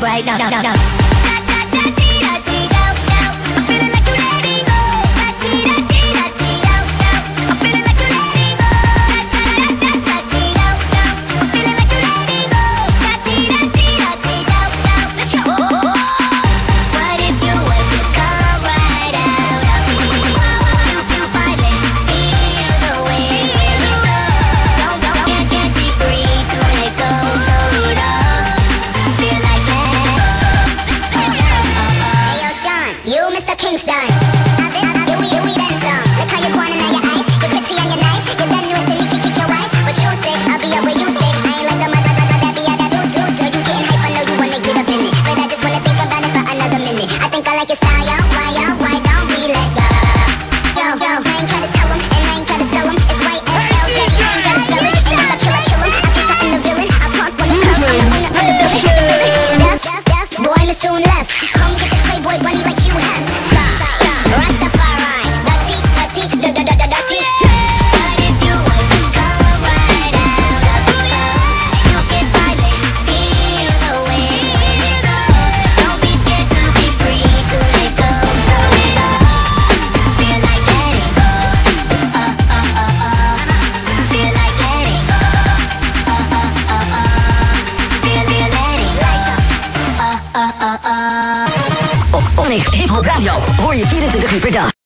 right now. now, now. Onyx Hip Hop Radio. Hoor je 24 uur per dag.